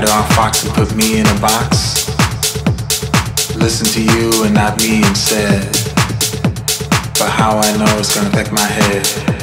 To outfox and put me in a box. Listen to you and not me instead. But how I know it's gonna affect my head.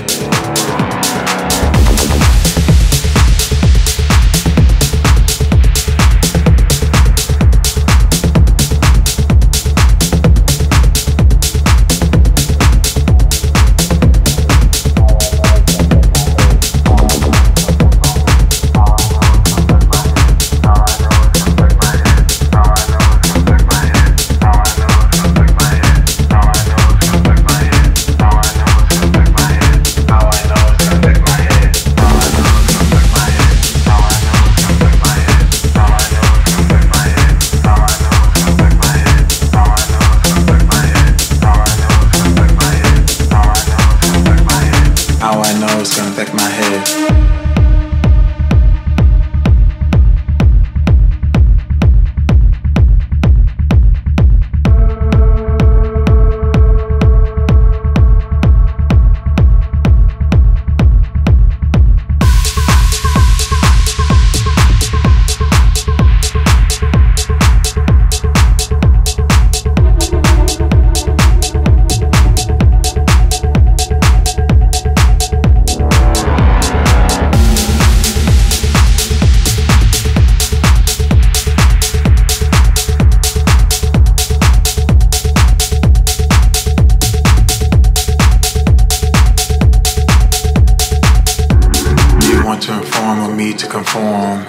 Conform.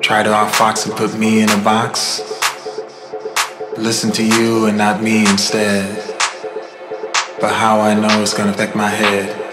Try to outfox and put me in a box. Listen to you and not me instead. But how I know it's gonna affect my head.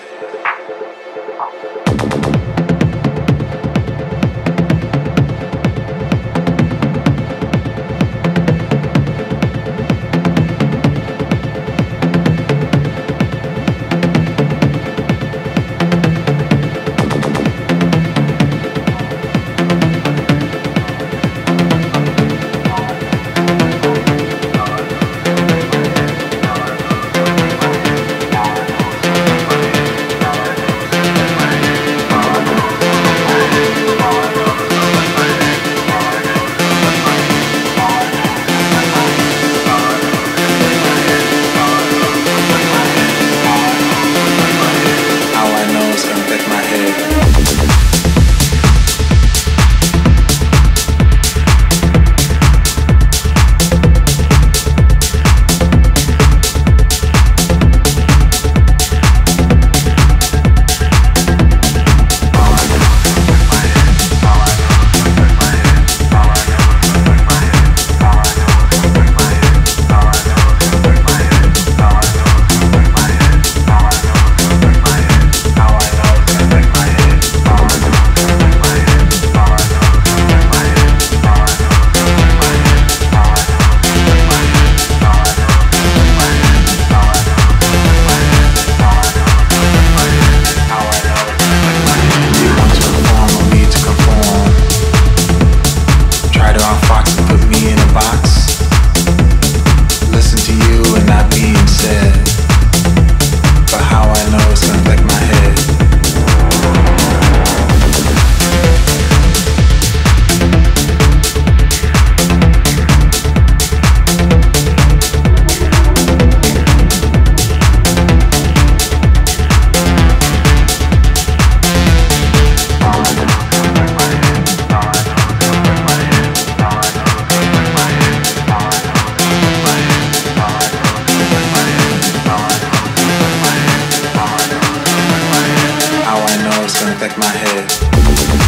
my head.